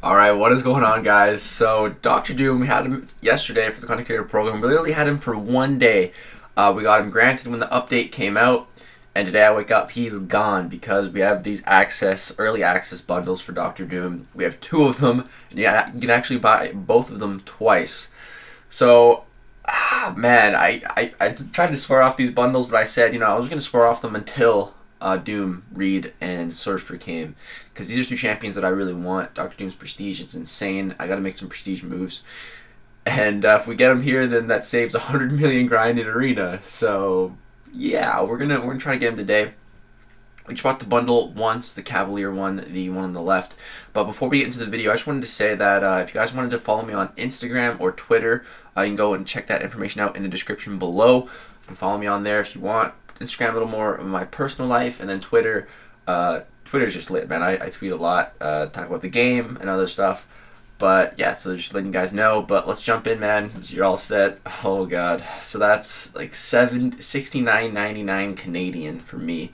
All right, what is going on, guys? So, Doctor Doom, we had him yesterday for the content creator program. We literally had him for one day. Uh, we got him granted when the update came out, and today I wake up, he's gone because we have these access, early access bundles for Doctor Doom. We have two of them, and you can actually buy both of them twice. So, ah, man, I, I, I tried to swear off these bundles, but I said, you know, I was going to swear off them until uh, Doom, Reed, and Surfer came. Because these are two champions that I really want. Dr. Doom's prestige, it's insane. I got to make some prestige moves. And uh, if we get him here, then that saves 100 million grind in Arena. So, yeah, we're going to we're gonna try to get him today. We just bought the bundle once, the Cavalier one, the one on the left. But before we get into the video, I just wanted to say that uh, if you guys wanted to follow me on Instagram or Twitter, uh, you can go and check that information out in the description below. You can follow me on there if you want. Instagram a little more of my personal life, and then Twitter. Uh, Twitter's just lit, man. I, I tweet a lot, uh, talk about the game and other stuff. But yeah, so just letting you guys know. But let's jump in, man. You're all set. Oh god. So that's like seven sixty nine ninety nine Canadian for me.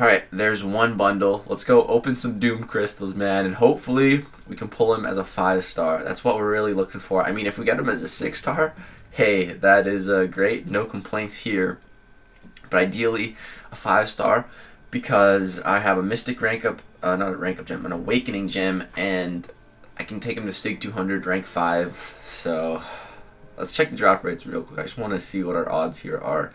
Alright, there's one bundle. Let's go open some Doom Crystals, man, and hopefully we can pull him as a 5 star. That's what we're really looking for. I mean, if we get him as a 6 star, hey, that is uh, great. No complaints here but ideally a five star because I have a Mystic rank up, uh, not a rank up gem, an Awakening gem, and I can take him to Sig 200 rank 5. So let's check the drop rates real quick. I just want to see what our odds here are.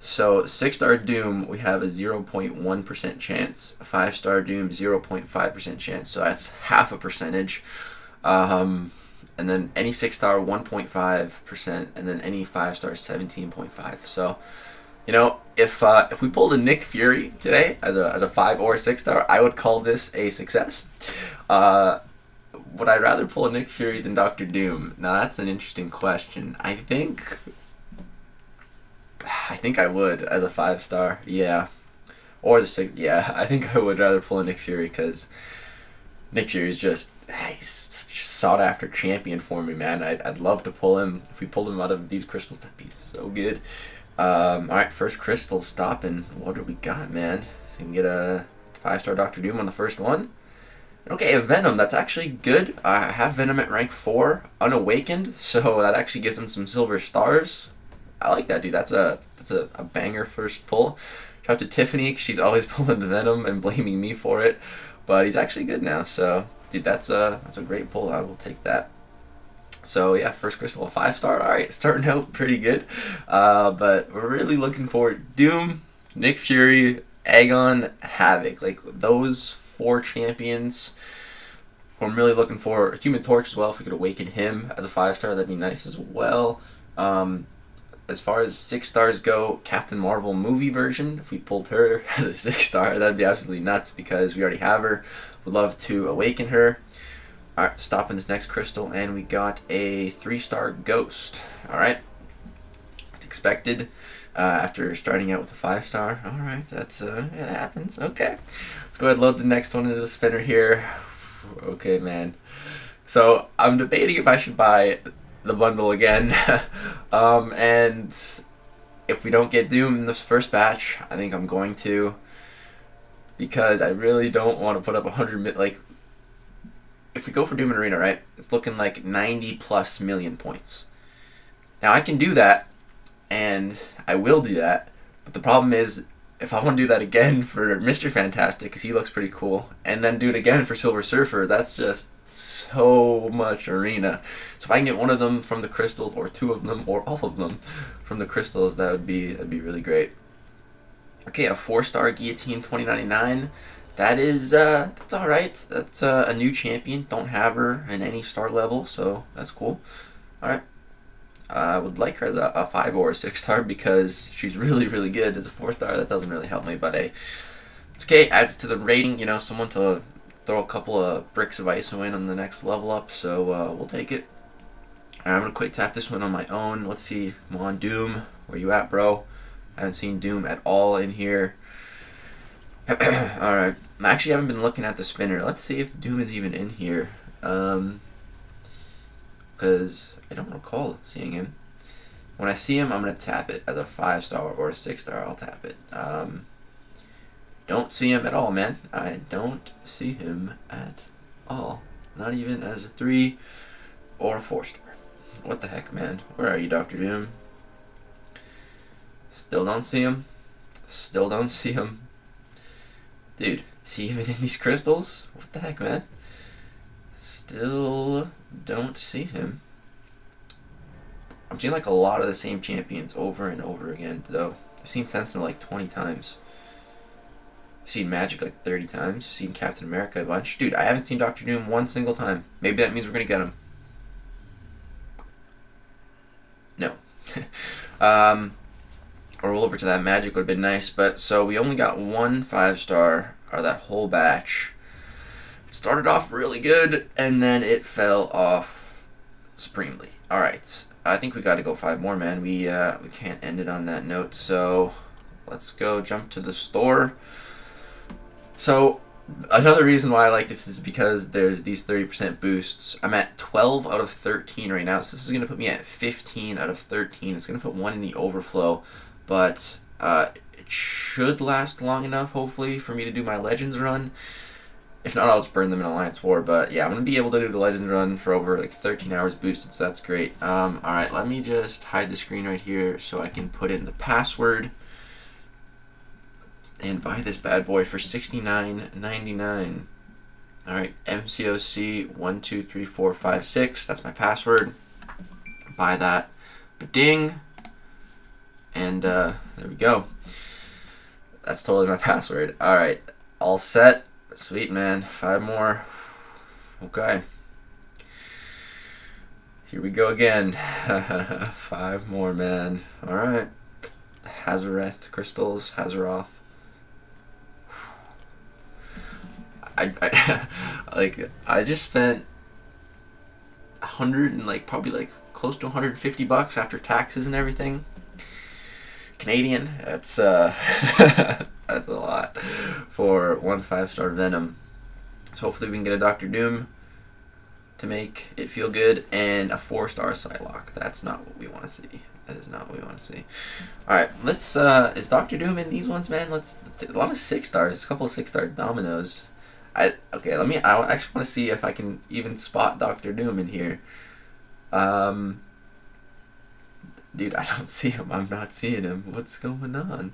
So 6 star Doom, we have a 0.1% chance. 5 star Doom, 0.5% chance. So that's half a percentage. Um, and then any 6 star, 1.5%, and then any 5 star, 17.5. So you know, if uh, if we pulled a Nick Fury today as a, as a five or six star, I would call this a success. Uh, would I rather pull a Nick Fury than Doctor Doom? Now that's an interesting question. I think I think I would as a five star. Yeah, or the six. Yeah, I think I would rather pull a Nick Fury because Nick Fury is just he's sought after champion for me, man. I'd, I'd love to pull him. If we pulled him out of these crystals, that'd be so good. Um, Alright, first crystal stopping. What do we got, man? So can get a 5-star Doctor Doom on the first one. Okay, a Venom. That's actually good. I have Venom at rank 4, unawakened, so that actually gives him some silver stars. I like that, dude. That's a that's a, a banger first pull. Shout out to Tiffany, she's always pulling the Venom and blaming me for it. But he's actually good now, so dude, that's a that's a great pull. I will take that. So yeah, first crystal five star. All right, starting out pretty good. Uh, but we're really looking for Doom, Nick Fury, Aegon, Havoc. Like those four champions. I'm really looking for Human Torch as well. If we could awaken him as a five star, that'd be nice as well. Um, as far as six stars go, Captain Marvel movie version. If we pulled her as a six star, that'd be absolutely nuts because we already have her. Would love to awaken her. Alright, stopping this next crystal, and we got a three-star ghost. Alright. It's expected uh, after starting out with a five-star. Alright, that's, uh, it happens. Okay. Let's go ahead and load the next one into the spinner here. Okay, man. So, I'm debating if I should buy the bundle again. um, and if we don't get Doom in this first batch, I think I'm going to. Because I really don't want to put up 100, like, if we go for Doom and Arena, right, it's looking like 90 plus million points. Now I can do that, and I will do that, but the problem is, if I want to do that again for Mr. Fantastic, because he looks pretty cool, and then do it again for Silver Surfer, that's just so much arena. So if I can get one of them from the crystals, or two of them, or all of them from the crystals, that would be that'd be really great. Okay, a four-star Guillotine 2099. That is, uh, that's alright. That's uh, a new champion. Don't have her in any star level, so that's cool. Alright. I would like her as a, a 5 or a 6 star because she's really, really good as a 4 star. That doesn't really help me, but hey, it's okay. Adds to the rating, you know, someone to throw a couple of bricks of ISO in on the next level up, so uh, we'll take it. Right, I'm to quick tap this one on my own. Let's see. Come on, Doom. Where you at, bro? I haven't seen Doom at all in here. Alright. I actually haven't been looking at the spinner. Let's see if Doom is even in here. Um, because I don't recall seeing him. When I see him, I'm going to tap it. As a 5 star or a 6 star, I'll tap it. Um, don't see him at all, man. I don't see him at all. Not even as a three or a four star. What the heck, man? Where are you, Doctor Doom? Still don't see him. Still don't see him. Dude, see even in these crystals? What the heck, man? Still don't see him. I'm seeing like a lot of the same champions over and over again, though. I've seen Sentinel like 20 times. I've seen Magik like 30 times. I've seen Captain America a bunch. Dude, I haven't seen Doctor Doom one single time. Maybe that means we're going to get him. No. um, roll over to that Magik would have been nice, but so we only got one five star of that whole batch. It started off really good, and then it fell off supremely. All right, I think we got to go five more, man. We uh, we can't end it on that note, so let's go jump to the store. So another reason why I like this is because there's these 30% boosts. I'm at 12 out of 13 right now, so this is going to put me at 15 out of 13. It's going to put one in the overflow but uh, it should last long enough, hopefully, for me to do my Legends run. If not, I'll just burn them in Alliance War. But yeah, I'm going to be able to do the Legends run for over like 13 hours boosted, so that's great. Um, Alright, let me just hide the screen right here so I can put in the password. And buy this bad boy for $69.99. Alright, MCOC12345 That's my password. Buy that. But ding. And uh, there we go. That's totally my password. All right, all set. Sweet, man. Five more. Okay. Here we go again. Five more, man. All right. Hazareth crystals, Hazaroth. I, I like I just spent a hundred and like probably like close to 150 bucks after taxes and everything Canadian. That's uh, that's a lot for one five star Venom. So hopefully we can get a Doctor Doom to make it feel good and a four star Psylocke. That's not what we want to see. That is not what we want to see. All right, let's. Uh, is Doctor Doom in these ones, man? Let's. let's a lot of six stars. A couple of six star dominoes. I okay. Let me. I actually want to see if I can even spot Doctor Doom in here. Um, Dude, I don't see him. I'm not seeing him. What's going on?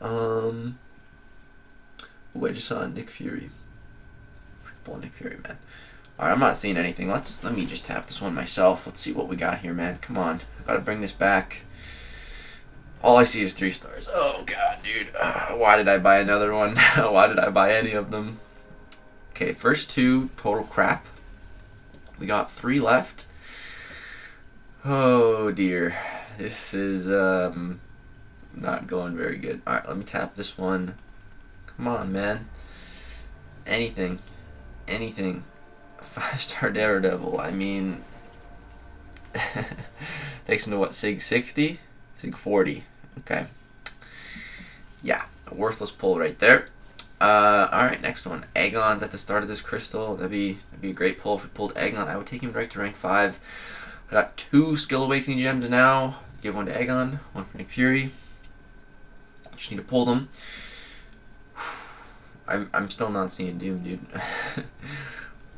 Um. Ooh, I just saw Nick Fury. Pull Nick Fury, man. Alright, I'm not seeing anything. Let's let me just tap this one myself. Let's see what we got here, man. Come on. I gotta bring this back. All I see is three stars. Oh god, dude. Why did I buy another one? why did I buy any of them? Okay, first two, total crap. We got three left. Oh dear. This is um not going very good. Alright, let me tap this one. Come on, man. Anything. Anything. Five star Daredevil. I mean takes him to what, Sig 60? Sig 40. Okay. Yeah, a worthless pull right there. Uh, alright, next one. Aegon's at the start of this crystal. That'd be that'd be a great pull if we pulled Aegon. I would take him right to rank 5. I got two Skill Awakening gems now. Give one to Aegon, one for Nick Fury. Just need to pull them. I'm, I'm still not seeing Doom, dude.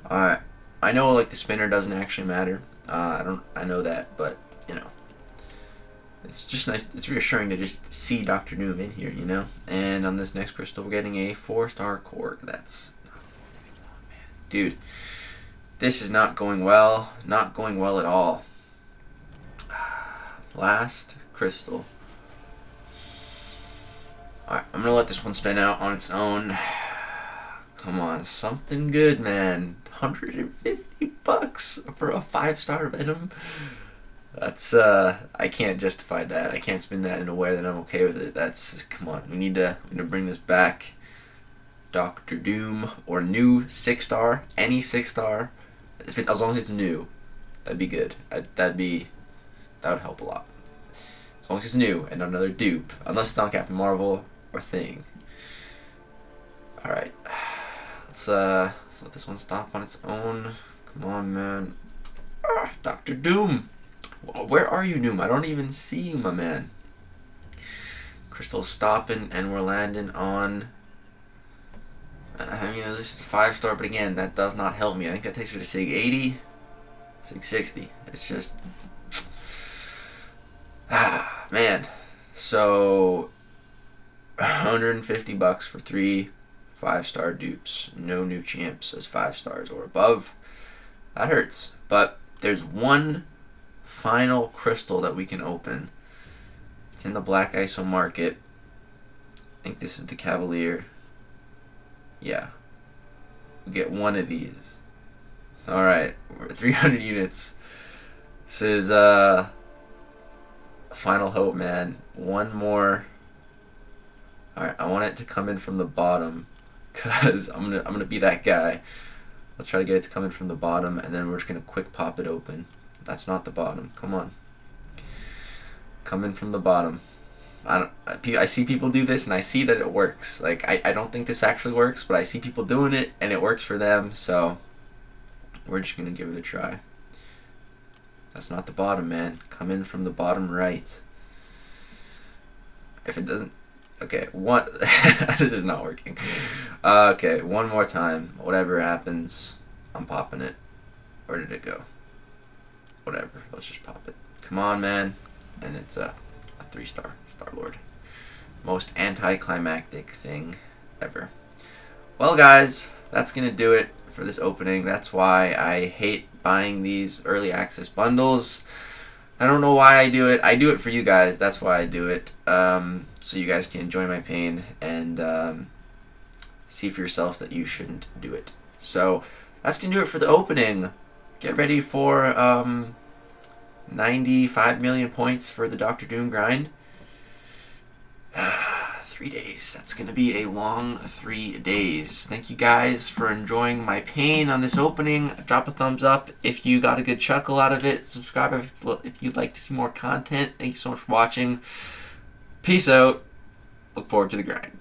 Alright. I know like the spinner doesn't actually matter. Uh, I don't I know that, but you know. It's just nice it's reassuring to just see Doctor Doom in here, you know? And on this next crystal we're getting a four star Korg. That's Dude. This is not going well. Not going well at all. Last crystal. Alright, I'm gonna let this one spin out on its own. Come on, something good, man. 150 bucks for a five star Venom. That's uh I can't justify that. I can't spin that in a way that I'm okay with it. That's come on. We need to we need to bring this back. Doctor Doom or new six star, any six star. If it, as long as it's new, that'd be good. I, that'd be that would help a lot. As long as it's new and another dupe, unless it's on Captain Marvel or Thing. All right, let's uh let's let this one stop on its own. Come on, man. Ah, Doctor Doom, where are you, Doom? I don't even see you, my man. Crystal's stopping, and we're landing on I mean, it's just a five star, but again, that does not help me. I think that takes her to Sig 80, Sig 60. It's just. Ah, man. So, 150 bucks for three five star dupes. No new champs as five stars or above. That hurts. But there's one final crystal that we can open. It's in the Black ISO market. I think this is the Cavalier. Yeah. We get one of these. Alright. 300 units. This is uh final hope, man. One more. Alright, I want it to come in from the bottom. Cause I'm gonna I'm gonna be that guy. Let's try to get it to come in from the bottom and then we're just gonna quick pop it open. That's not the bottom. Come on. Come in from the bottom. I don't. I see people do this, and I see that it works. Like I, I don't think this actually works, but I see people doing it, and it works for them. So we're just gonna give it a try. That's not the bottom, man. Come in from the bottom right. If it doesn't, okay. One. this is not working. Uh, okay, one more time. Whatever happens, I'm popping it. Where did it go? Whatever. Let's just pop it. Come on, man. And it's a, a three star. Star Lord. Most anticlimactic thing ever. Well, guys, that's going to do it for this opening. That's why I hate buying these early access bundles. I don't know why I do it. I do it for you guys. That's why I do it. Um, so you guys can enjoy my pain and um, see for yourself that you shouldn't do it. So that's going to do it for the opening. Get ready for um, 95 million points for the Doctor Doom grind. Three days. That's going to be a long three days. Thank you guys for enjoying my pain on this opening. Drop a thumbs up if you got a good chuckle out of it. Subscribe if, if you'd like to see more content. Thank you so much for watching. Peace out. Look forward to the grind.